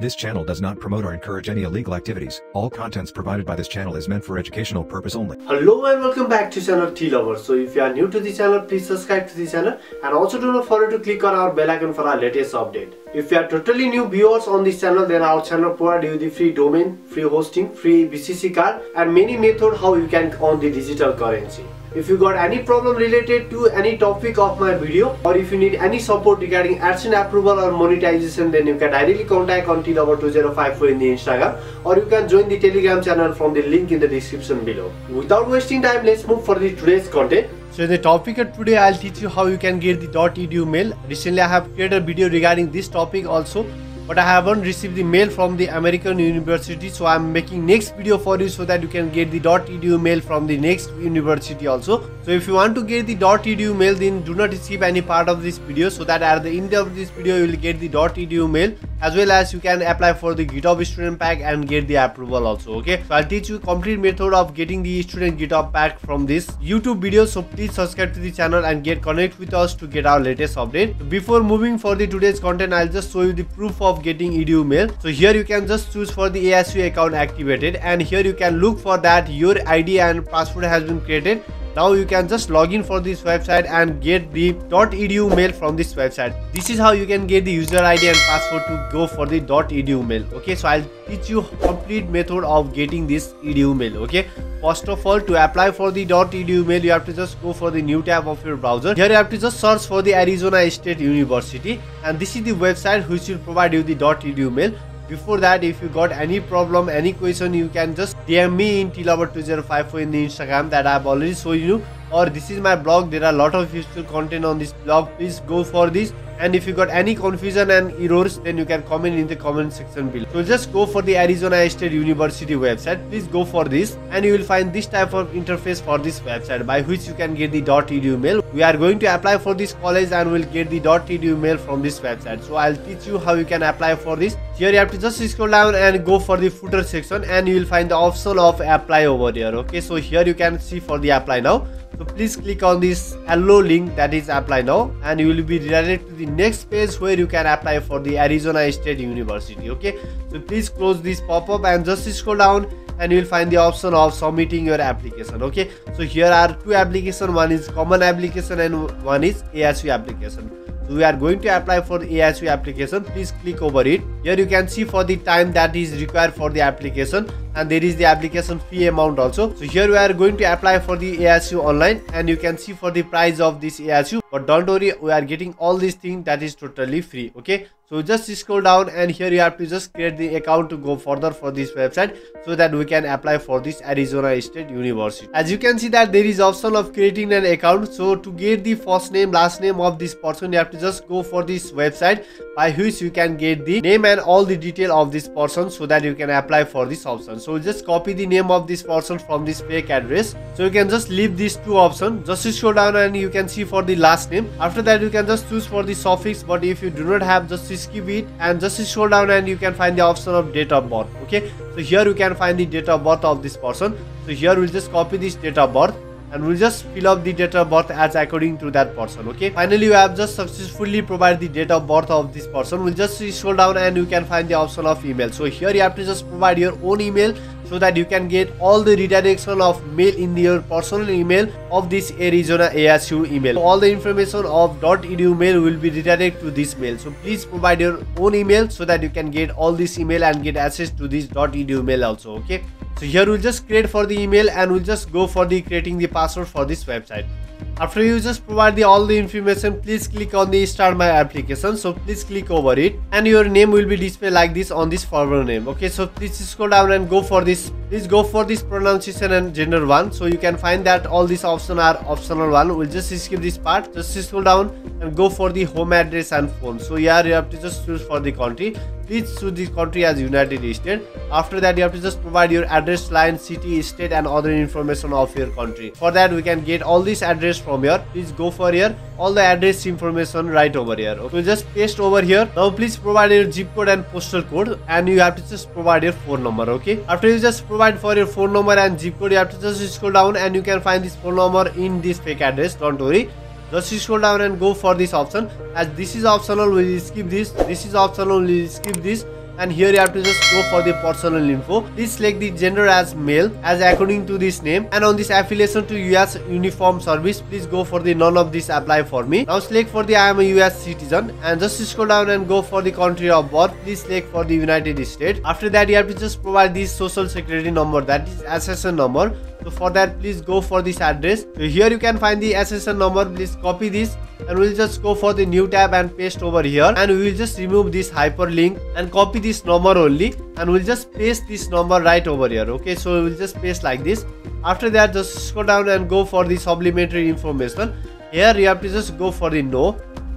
This channel does not promote or encourage any illegal activities. All contents provided by this channel is meant for educational purpose only. Hello and welcome back to channel Tea Lovers. So if you are new to the channel, please subscribe to the channel and also do not forget to click on our bell icon for our latest update. If you are totally new viewers on this channel, then our channel provide you the free domain, free hosting, free VCC card and many method how you can earn the digital currency. If you got any problem related to any topic of my video or if you need any support regarding AdSense approval or monetization then you can directly contact on tealover2054 in the Instagram or you can join the telegram channel from the link in the description below. Without wasting time let's move for the today's content. So in the topic of today I'll teach you how you can get the .edu mail. Recently I have created a video regarding this topic also but I haven't received the mail from the American University so I'm making next video for you so that you can get the .edu mail from the next university also. So if you want to get the .edu mail then do not skip any part of this video. So that at the end of this video you will get the .edu mail as well as you can apply for the GitHub student pack and get the approval also okay? So I'll teach you complete method of getting the student GitHub pack from this YouTube video so please subscribe to the channel and get connect with us to get our latest update. Before moving for the today's content I'll just show you the proof of getting edu mail. So here you can just choose for the ASU account activated and here you can look for that your ID and password has been created now you can just log in for this website and get the .edu mail from this website. This is how you can get the user id and password to go for the .edu mail okay? So i'll teach you complete method of getting this edu mail okay? First of all to apply for the .edu mail you have to just go for the new tab of your browser. Here you have to just search for the arizona state university and this is the website which will provide you the .edu mail before that if you got any problem any question you can just dm me in tealover2054 in the instagram that i've already shown you or this is my blog. There are a lot of useful content on this blog. Please go for this. And if you got any confusion and errors then you can comment in the comment section below. So just go for the arizona state university website. Please go for this. And you will find this type of interface for this website by which you can get the. edu mail. We are going to apply for this college and we'll get the. edu mail from this website. So i'll teach you how you can apply for this. Here you have to just scroll down and go for the footer section. And you will find the option of apply over there. Okay so here you can see for the apply now so please click on this hello link that is apply now and you will be redirected to the next page where you can apply for the Arizona State University okay? So please close this pop-up and just scroll down and you will find the option of submitting your application okay? So here are two application. One is common application and one is ASU application we are going to apply for the ASU application. Please click over it. Here you can see for the time that is required for the application and there is the application fee amount also. So here we are going to apply for the ASU online and you can see for the price of this ASU but don't worry we are getting all these things that is totally free okay so just scroll down and here you have to just create the account to go further for this website so that we can apply for this Arizona State University. As you can see that there is option of creating an account. So to get the first name last name of this person you have to just go for this website by which you can get the name and all the detail of this person so that you can apply for this option. So just copy the name of this person from this fake address. So you can just leave these two options. Just scroll down and you can see for the last name. After that you can just choose for the suffix but if you do not have just skip it and just scroll down and you can find the option of date of birth okay? So here you can find the date of birth of this person. So here we'll just copy this date of birth and we'll just fill up the date of birth as according to that person okay finally you have just successfully provided the date of birth of this person we'll just scroll down and you can find the option of email so here you have to just provide your own email so that you can get all the redirection of mail in your personal email of this Arizona ASU email. So all the information of .edu mail will be redirected to this mail. So please provide your own email so that you can get all this email and get access to this .edu mail also. Okay. So here we'll just create for the email and we'll just go for the creating the password for this website. After you just provide the all the information, please click on the start my application. So please click over it and your name will be displayed like this on this forward name. Okay, so please scroll down and go for this. Please go for this pronunciation and gender one. So you can find that all these options are optional one. We'll just skip this part. Just scroll down and go for the home address and phone. So here you have to just choose for the country please choose the country as United States. After that, you have to just provide your address line, city, state, and other information of your country. For that, we can get all this address from here. Please go for here. All the address information right over here. Okay, we'll just paste over here. Now, please provide your zip code and postal code, and you have to just provide your phone number. Okay. After you just provide for your phone number and zip code, you have to just scroll down, and you can find this phone number in this fake address. Don't worry. Just scroll down and go for this option. As this is optional we'll skip this. This is optional we'll skip this and here you have to just go for the personal info please select the gender as male as according to this name. And on this affiliation to us uniform service please go for the none of this apply for me. Now select for the i am a us citizen. And just scroll down and go for the country of birth. Please select for the united states. After that you have to just provide this social security number that is SSN number so for that please go for this address. So here you can find the SSN number. Please copy this. And we'll just go for the new tab and paste over here. And we will just remove this hyperlink and copy this number only. And we'll just paste this number right over here. Okay so we'll just paste like this. After that just scroll down and go for the supplementary information. Here you have to just go for the no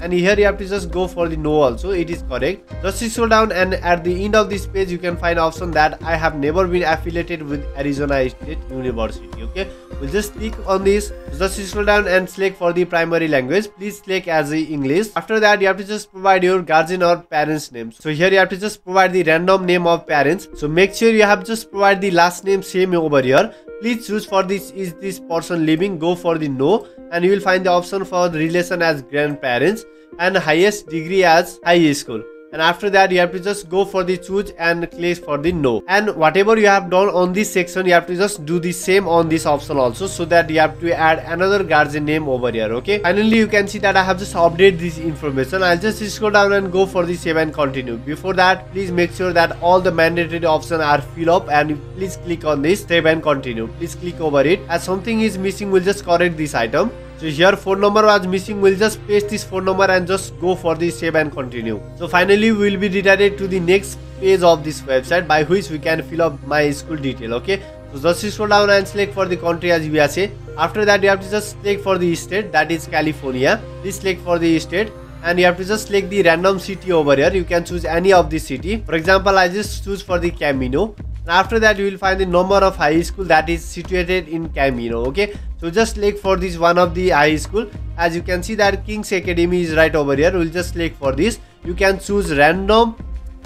and here you have to just go for the no also. It is correct. Just scroll down and at the end of this page you can find option that i have never been affiliated with arizona state university okay? We'll just click on this. Just scroll down and select for the primary language. Please select as the english. After that you have to just provide your guardian or parents name. So here you have to just provide the random name of parents. So make sure you have just provide the last name same over here please choose for this. Is this person living? Go for the no. And you will find the option for relation as grandparents and highest degree as high school and after that you have to just go for the choose and click for the no. And whatever you have done on this section you have to just do the same on this option also so that you have to add another guardian name over here okay? Finally you can see that i have just updated this information. I'll just scroll down and go for the save and continue. Before that please make sure that all the mandatory options are filled up and please click on this save and continue. Please click over it. As something is missing we'll just correct this item so here phone number was missing we'll just paste this phone number and just go for the save and continue. So finally we will be redirected to the next page of this website by which we can fill up my school detail okay? So just scroll down and select for the country as usa after that you have to just select for the state that is california. Please select for the state and you have to just select the random city over here. You can choose any of the city. For example i just choose for the camino after that you will find the number of high school that is situated in Camino okay? So just click for this one of the high school. As you can see that King's Academy is right over here. We'll just click for this. You can choose random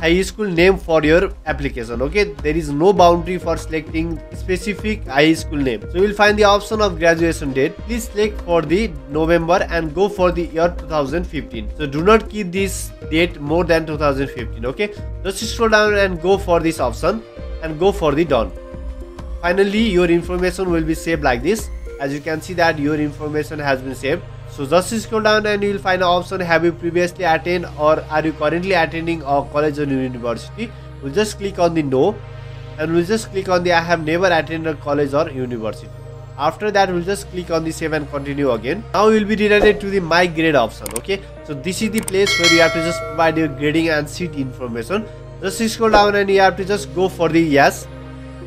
high school name for your application okay? There is no boundary for selecting specific high school name. So you will find the option of graduation date. Please click for the november and go for the year 2015 so do not keep this date more than 2015 okay? Just scroll down and go for this option and go for the done. Finally, your information will be saved like this. As you can see that your information has been saved. So just scroll down and you will find an option have you previously attended or are you currently attending a college or university. We'll just click on the no and we'll just click on the I have never attended a college or university. After that, we'll just click on the save and continue again. Now we'll be redirected to the my grade option. Okay, so this is the place where you have to just provide your grading and seat information just scroll down and you have to just go for the yes.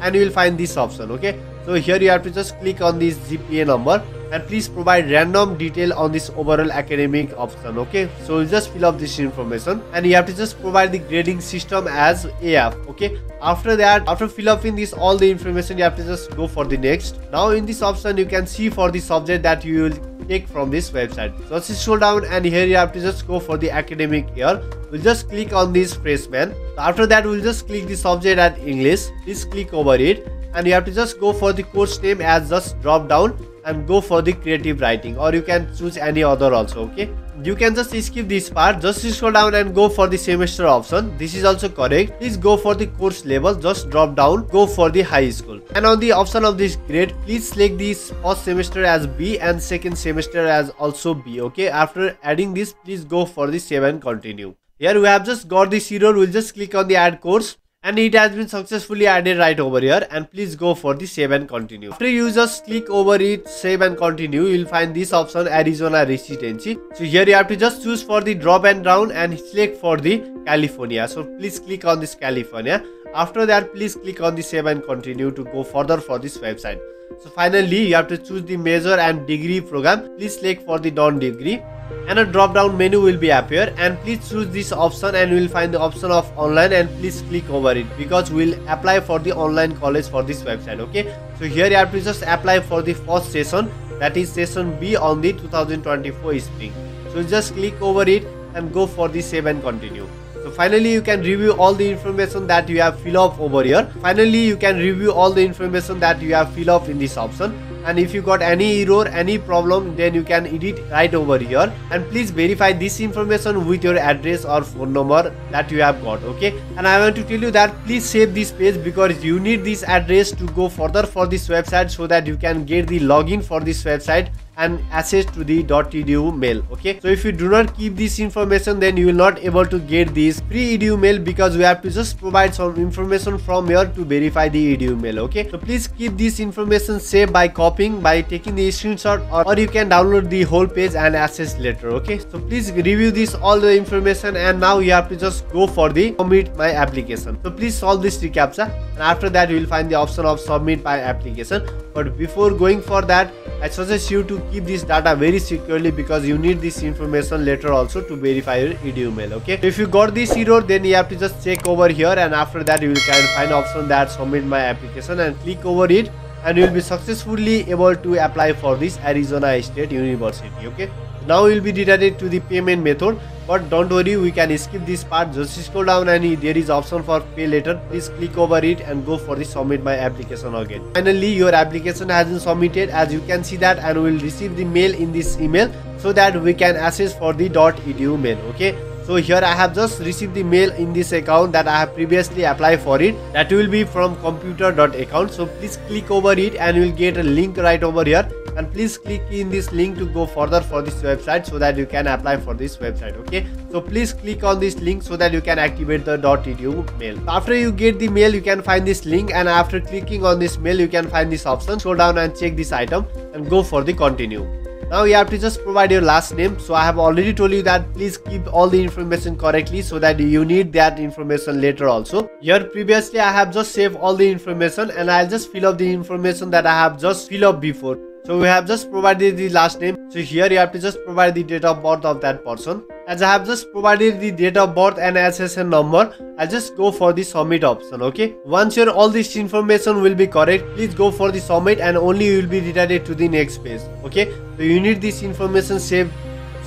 And you will find this option okay? So here you have to just click on this gpa number and please provide random detail on this overall academic option okay? So you just fill up this information and you have to just provide the grading system as af okay? After that after fill up in this all the information you have to just go for the next. Now in this option you can see for the subject that you will take from this website. So just scroll down and here you have to just go for the academic year. We'll just click on this freshman. After that we'll just click the subject at english. Please click over it and you have to just go for the course name as just drop down and go for the creative writing or you can choose any other also okay? You can just skip this part just scroll down and go for the semester option. This is also correct. Please go for the course level just drop down go for the high school. And on the option of this grade please select this first semester as b and second semester as also b okay? After adding this please go for the save and continue. Here we have just got the zero we'll just click on the add course and it has been successfully added right over here. And please go for the save and continue. After you just click over it save and continue you'll find this option arizona residency. So here you have to just choose for the drop and down and select for the california. So please click on this california. After that please click on the save and continue to go further for this website so finally you have to choose the major and degree program. Please select for the non degree and a drop down menu will be appear. And please choose this option and you will find the option of online and please click over it because we'll apply for the online college for this website okay? So here you have to just apply for the first session. That is session b on the 2024 spring. So just click over it and go for the save and continue finally you can review all the information that you have filled up over here. Finally you can review all the information that you have filled up in this option. And if you got any error any problem then you can edit right over here. And please verify this information with your address or phone number that you have got okay? And i want to tell you that please save this page because you need this address to go further for this website so that you can get the login for this website and access to the .edu mail okay? So if you do not keep this information then you will not able to get this free edu mail because we have to just provide some information from here to verify the edu mail okay? So please keep this information safe by copying by taking the screenshot or, or you can download the whole page and access later okay? So please review this all the information and now you have to just go for the submit my application. So please solve this recaptcha and after that you will find the option of submit my application. But before going for that I suggest you to keep this data very securely because you need this information later also to verify your edu mail okay? If you got this error then you have to just check over here and after that you can find option that submit my application and click over it and you will be successfully able to apply for this Arizona State University okay now will be redirected to the payment method but don't worry we can skip this part. Just scroll down and there is option for pay later. Please click over it and go for the submit my application again. Finally your application has been submitted. As you can see that and will receive the mail in this email so that we can access for the. dot edu mail okay? So here i have just received the mail in this account that i have previously applied for it. That will be from computer.account so please click over it and you will get a link right over here and please click in this link to go further for this website so that you can apply for this website okay? So please click on this link so that you can activate the .edu mail. After you get the mail you can find this link and after clicking on this mail you can find this option. Scroll down and check this item and go for the continue. Now you have to just provide your last name. So i have already told you that please keep all the information correctly so that you need that information later also. Here previously i have just saved all the information and i'll just fill up the information that i have just fill up before so we have just provided the last name. So here you have to just provide the date of birth of that person. As I have just provided the date of birth and SSN number, I'll just go for the submit option. Okay. Once your all this information will be correct, please go for the submit and only you will be redirected to the next page. Okay. So you need this information saved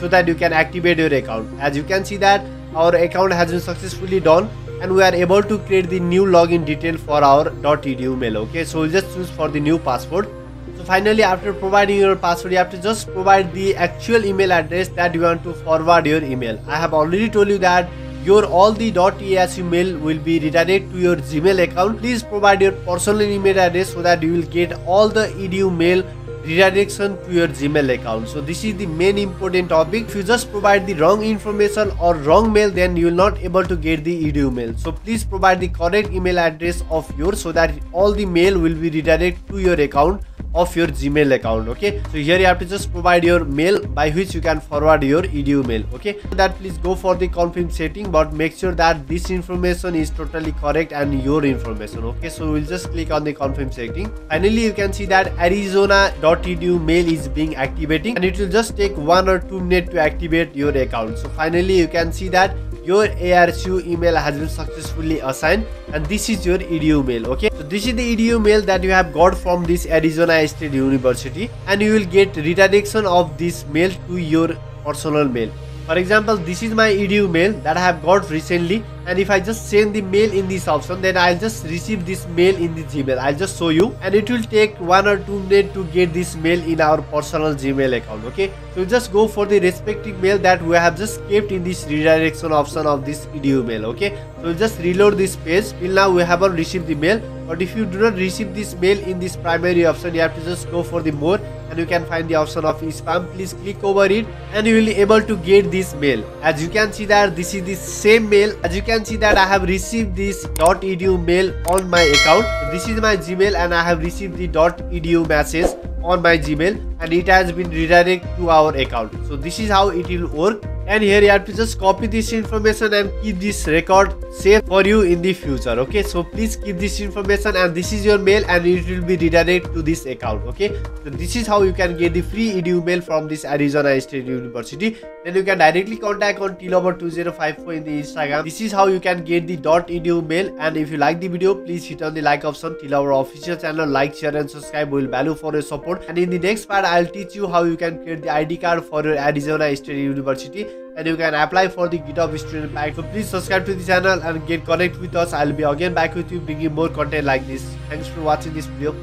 so that you can activate your account. As you can see that our account has been successfully done and we are able to create the new login detail for our .edu mail okay so we'll just choose for the new password finally after providing your password you have to just provide the actual email address that you want to forward your email. I have already told you that your all the .asu mail will be redirected to your gmail account. Please provide your personal email address so that you will get all the edu mail redirection to your gmail account. So this is the main important topic. If you just provide the wrong information or wrong mail then you will not able to get the edu mail. So please provide the correct email address of yours so that all the mail will be redirected to your account of your gmail account okay? So here you have to just provide your mail by which you can forward your edu mail okay? So that please go for the confirm setting but make sure that this information is totally correct and your information okay? So we'll just click on the confirm setting. Finally you can see that arizona.edu mail is being activating and it will just take one or two minutes to activate your account. So finally you can see that your ARSU email has been successfully assigned and this is your edu mail okay this is the edu mail that you have got from this Arizona State University and you will get redirection of this mail to your personal mail for example this is my edu mail that i have got recently. And if i just send the mail in this option then i'll just receive this mail in the gmail. I'll just show you. And it will take one or two minutes to get this mail in our personal gmail account okay? So just go for the respective mail that we have just kept in this redirection option of this edu mail okay? So just reload this page. Till now we haven't received the mail. But if you do not receive this mail in this primary option you have to just go for the more and you can find the option of spam. Please click over it and you will be able to get this mail. As you can see that this is the same mail. As you can see that i have received this edu mail on my account. This is my gmail and i have received the edu message on my gmail and it has been redirected to our account. So this is how it will work and here you have to just copy this information and keep this record safe for you in the future okay? So please keep this information and this is your mail and it will be redirected to this account okay? So this is how you can get the free edu mail from this arizona state university. Then you can directly contact on tealover2054 in the instagram. This is how you can get the dot edu mail. And if you like the video please hit on the like option till our official channel like share and subscribe. Will value for your support. And in the next part i'll teach you how you can create the id card for your arizona state university and you can apply for the GitHub student pack. So please subscribe to the channel and get connect with us. I'll be again back with you bringing more content like this. Thanks for watching this video.